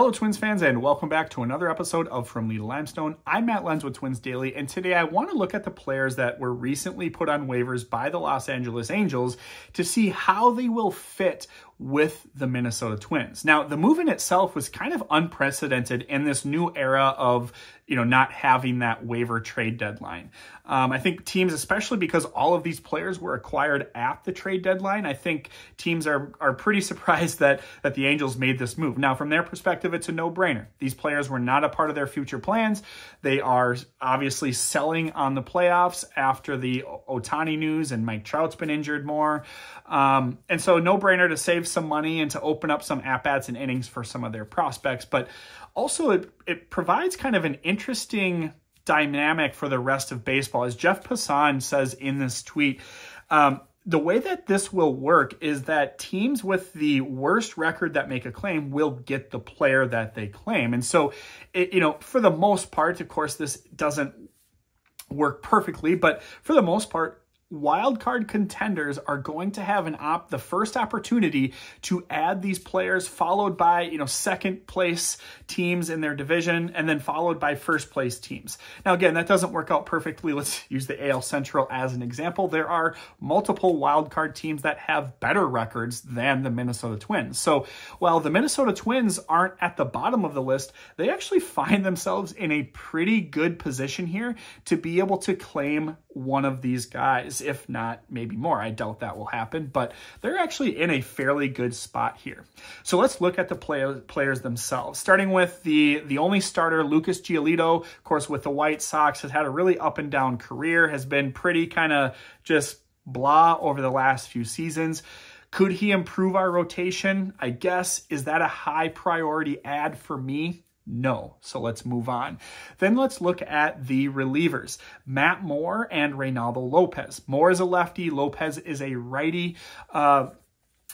Hello, Twins fans, and welcome back to another episode of From Lee to Limestone. I'm Matt Lenz with Twins Daily, and today I want to look at the players that were recently put on waivers by the Los Angeles Angels to see how they will fit with the Minnesota Twins. Now, the move in itself was kind of unprecedented in this new era of, you know, not having that waiver trade deadline. Um, I think teams, especially because all of these players were acquired at the trade deadline, I think teams are are pretty surprised that that the Angels made this move. Now, from their perspective, it's a no-brainer. These players were not a part of their future plans. They are obviously selling on the playoffs after the Ohtani news and Mike Trout's been injured more. Um, and so no-brainer to save some money and to open up some at-bats and innings for some of their prospects. But also it, it provides kind of an interesting dynamic for the rest of baseball. As Jeff Passan says in this tweet, um, the way that this will work is that teams with the worst record that make a claim will get the player that they claim. And so, it, you know, for the most part, of course, this doesn't work perfectly, but for the most part, wildcard contenders are going to have an op the first opportunity to add these players followed by you know second place teams in their division and then followed by first place teams. Now again that doesn't work out perfectly. Let's use the AL Central as an example. There are multiple wildcard teams that have better records than the Minnesota Twins. So while the Minnesota Twins aren't at the bottom of the list they actually find themselves in a pretty good position here to be able to claim one of these guys, if not maybe more. I doubt that will happen, but they're actually in a fairly good spot here. So let's look at the play, players themselves. Starting with the, the only starter, Lucas Giolito, of course, with the White Sox, has had a really up and down career, has been pretty kind of just blah over the last few seasons. Could he improve our rotation? I guess. Is that a high priority ad for me? No. So let's move on. Then let's look at the relievers. Matt Moore and Reynaldo Lopez. Moore is a lefty. Lopez is a righty. Uh,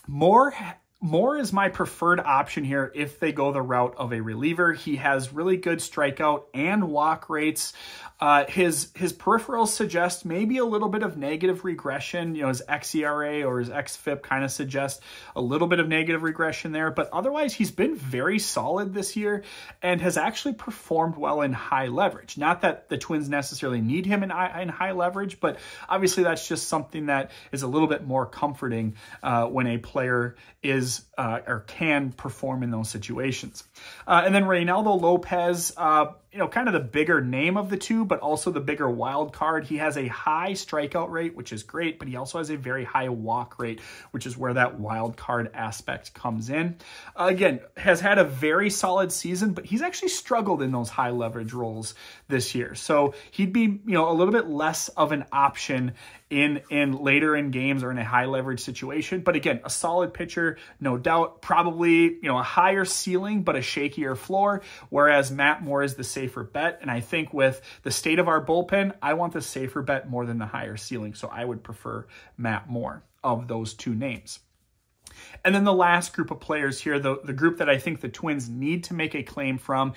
Moore Moore is my preferred option here if they go the route of a reliever. He has really good strikeout and walk rates. Uh, his his peripherals suggest maybe a little bit of negative regression. You know, his xERA or his xFIP kind of suggest a little bit of negative regression there. But otherwise, he's been very solid this year and has actually performed well in high leverage. Not that the Twins necessarily need him in, in high leverage, but obviously that's just something that is a little bit more comforting uh, when a player is uh, or can perform in those situations. Uh, and then Reynaldo Lopez, uh, you know, kind of the bigger name of the two, but also the bigger wild card. He has a high strikeout rate, which is great, but he also has a very high walk rate, which is where that wild card aspect comes in. Again, has had a very solid season, but he's actually struggled in those high leverage roles this year. So he'd be, you know, a little bit less of an option in in later in games or in a high leverage situation. But again, a solid pitcher, no doubt. Probably you know a higher ceiling but a shakier floor. Whereas Matt Moore is the safer bet, and I think with the state of our bullpen, I want the safer bet more than the higher ceiling. So I would prefer Matt Moore of those two names. And then the last group of players here, the, the group that I think the Twins need to make a claim from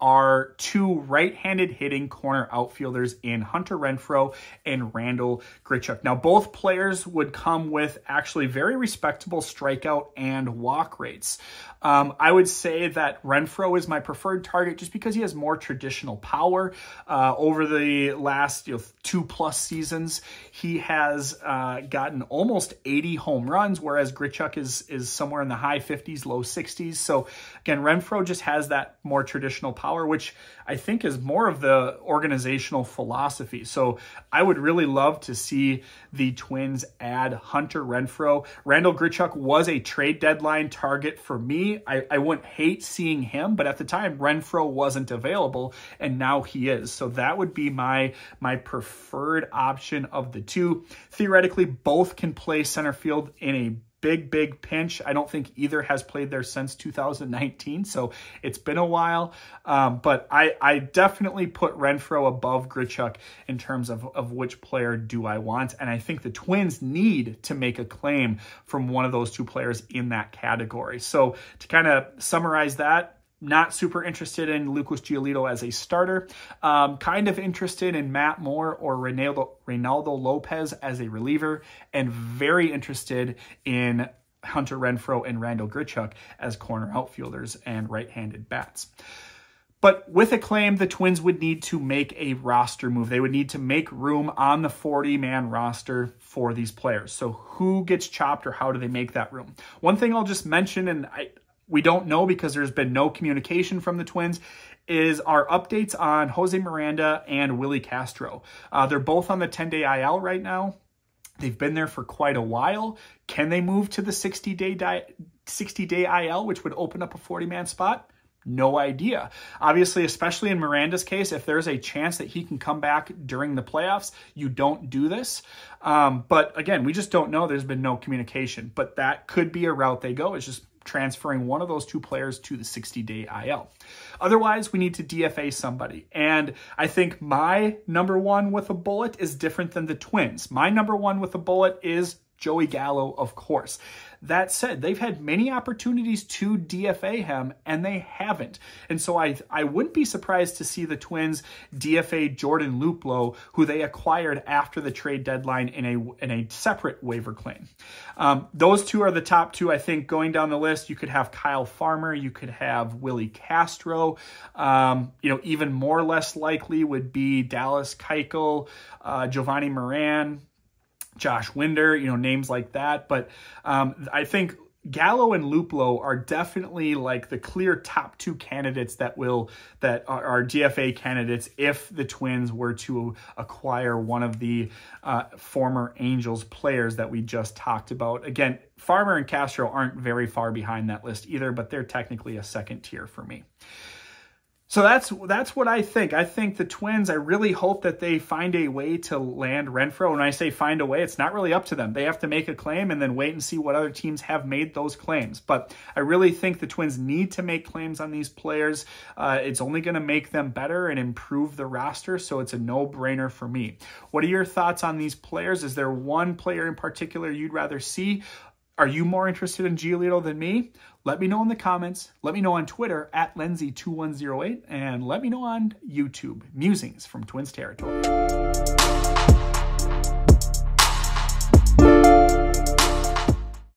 are two right-handed hitting corner outfielders in Hunter Renfroe and Randall Grichuk. Now, both players would come with actually very respectable strikeout and walk rates. Um, I would say that Renfroe is my preferred target just because he has more traditional power. Uh, over the last you know, two plus seasons, he has uh, gotten almost 80 home runs, whereas Grichuk is is somewhere in the high 50s, low 60s. So again, Renfroe just has that more traditional power, which I think is more of the organizational philosophy. So I would really love to see the Twins add Hunter Renfroe. Randall Grichuk was a trade deadline target for me I, I wouldn't hate seeing him, but at the time Renfroe wasn't available and now he is. So that would be my my preferred option of the two. Theoretically, both can play center field in a big, big pinch. I don't think either has played there since 2019, so it's been a while. Um, but I, I definitely put Renfroe above Grichuk in terms of, of which player do I want. And I think the Twins need to make a claim from one of those two players in that category. So to kind of summarize that, not super interested in Lucas Giolito as a starter. Um, kind of interested in Matt Moore or Reynaldo, Reynaldo Lopez as a reliever, and very interested in Hunter Renfroe and Randall Grichuk as corner outfielders and right-handed bats. But with a claim, the Twins would need to make a roster move. They would need to make room on the 40 man roster for these players. So, who gets chopped or how do they make that room? One thing I'll just mention, and I, we don't know because there's been no communication from the Twins, is our updates on Jose Miranda and Willi Castro. Uh, they're both on the 10 day IL right now. They've been there for quite a while. Can they move to the 60 day 60 day IL, which would open up a 40 man spot? No idea. Obviously, especially in Miranda's case, if there's a chance that he can come back during the playoffs, you don't do this. Um, but again, we just don't know. There's been no communication. But that could be a route they go. It's just transferring one of those two players to the 60 day IL. Otherwise, we need to DFA somebody. And I think my number one with a bullet is different than the Twins. My number one with a bullet is Joey Gallo, of course. That said, they've had many opportunities to DFA him, and they haven't. And so I, I wouldn't be surprised to see the Twins DFA Jordan Luplow, who they acquired after the trade deadline in a, in a separate waiver claim. Um, those two are the top two. I think going down the list, you could have Kyle Farmer, you could have Willi Castro. Um, you know, even more or less likely would be Dallas Keuchel, uh, Jovani Moran, Josh Winder, you know, names like that. But um, I think Gallo and Luplow are definitely like the clear top two candidates that will that are, are DFA candidates if the Twins were to acquire one of the uh, former Angels players that we just talked about. Again, Farmer and Castro aren't very far behind that list either, but they're technically a second tier for me. So that's that's what I think. I think the Twins, I really hope that they find a way to land Renfroe. When I say find a way, it's not really up to them. They have to make a claim and then wait and see what other teams have made those claims. But I really think the Twins need to make claims on these players. Uh, it's only going to make them better and improve the roster, so it's a no-brainer for me. What are your thoughts on these players? Is there one player in particular you'd rather see? Are you more interested in Giolito than me? Let me know in the comments. Let me know on Twitter at Lenzy2108 and let me know on YouTube. Musings from Twins Territory.